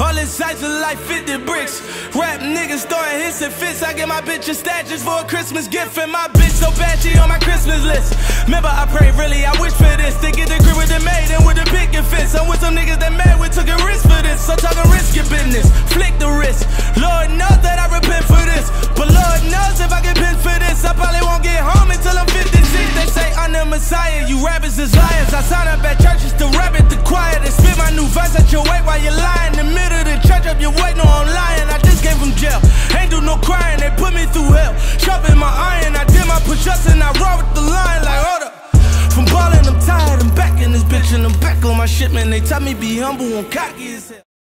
All sights of life 50 bricks. Rap niggas throwing hits and fits. I get my bitch a statues for a Christmas gift. And my bitch so bad she on my Christmas list. Remember, I pray really, I wish for this. To get the crib with the maid and with the picket fits. I'm with some niggas that mad, we took a risk for this. So talking risky business. Flick the wrist. Lord knows that I repent for this. But Lord knows if I get pinned for this, I probably won't get home until I'm 56. They say I'm the Messiah. You rappers is liars. I sign up at churches me through hell. Sharpen my iron. I did my push ups and I roll with the line like, hold up. From ballin', I'm tired. I'm back in this bitch and I'm back on my shit, man. They tell me be humble and cocky as hell.